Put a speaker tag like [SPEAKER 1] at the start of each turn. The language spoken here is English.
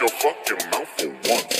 [SPEAKER 1] your fucking mouth for once.